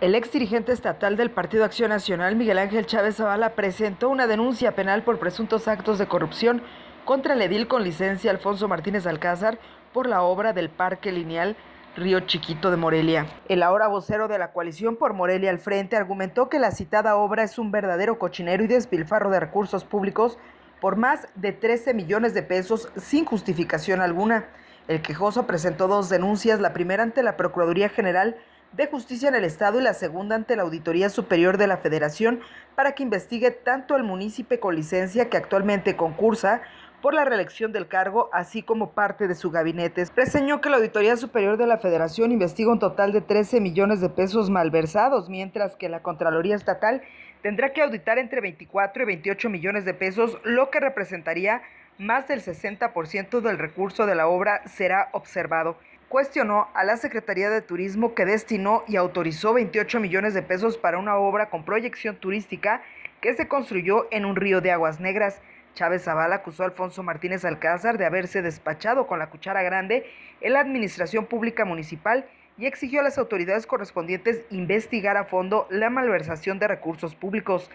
El ex dirigente estatal del Partido Acción Nacional, Miguel Ángel Chávez Zavala, presentó una denuncia penal por presuntos actos de corrupción contra el edil con licencia Alfonso Martínez Alcázar por la obra del Parque Lineal Río Chiquito de Morelia. El ahora vocero de la coalición por Morelia al frente argumentó que la citada obra es un verdadero cochinero y despilfarro de recursos públicos por más de 13 millones de pesos sin justificación alguna. El quejoso presentó dos denuncias, la primera ante la Procuraduría General de Justicia en el Estado y la segunda ante la Auditoría Superior de la Federación para que investigue tanto al municipio con licencia que actualmente concursa por la reelección del cargo, así como parte de su gabinete. Preseñó que la Auditoría Superior de la Federación investiga un total de 13 millones de pesos malversados, mientras que la Contraloría Estatal tendrá que auditar entre 24 y 28 millones de pesos, lo que representaría más del 60% del recurso de la obra será observado cuestionó a la Secretaría de Turismo que destinó y autorizó 28 millones de pesos para una obra con proyección turística que se construyó en un río de aguas negras. Chávez Zavala acusó a Alfonso Martínez Alcázar de haberse despachado con la cuchara grande en la administración pública municipal y exigió a las autoridades correspondientes investigar a fondo la malversación de recursos públicos.